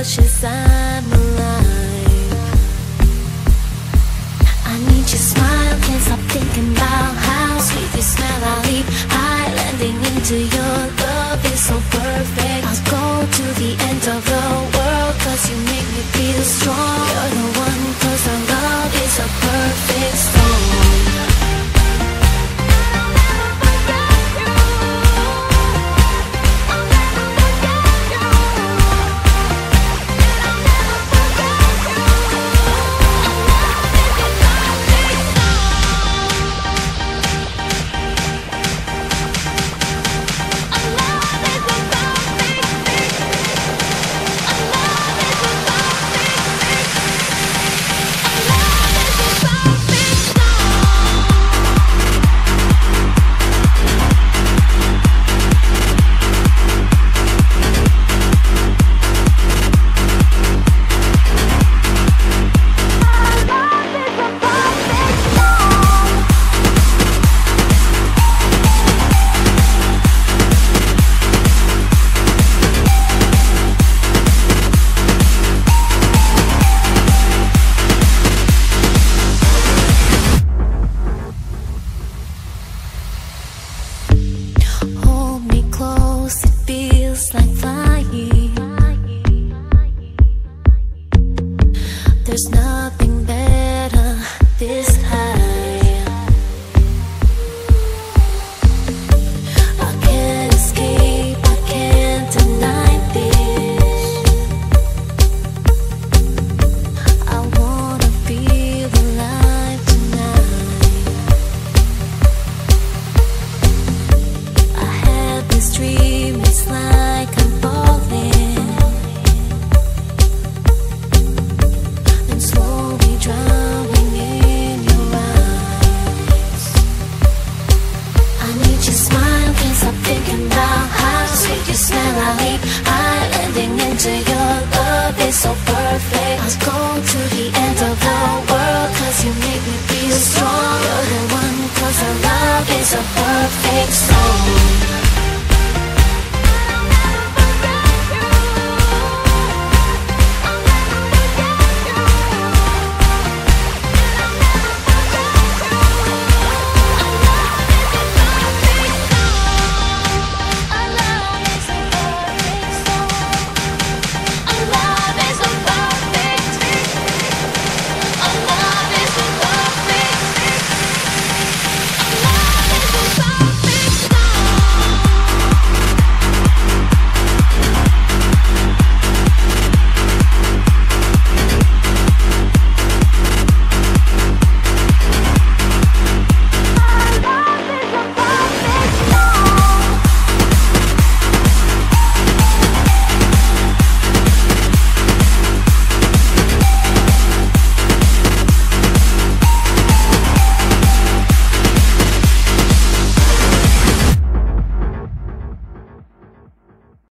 precious I'm alive I need your smile, can't stop thinking about how sweet you smell. I leap high, landing into your love is so like flying. There's nothing. you smell my lip I'm ending into your love It's so perfect I was going to you.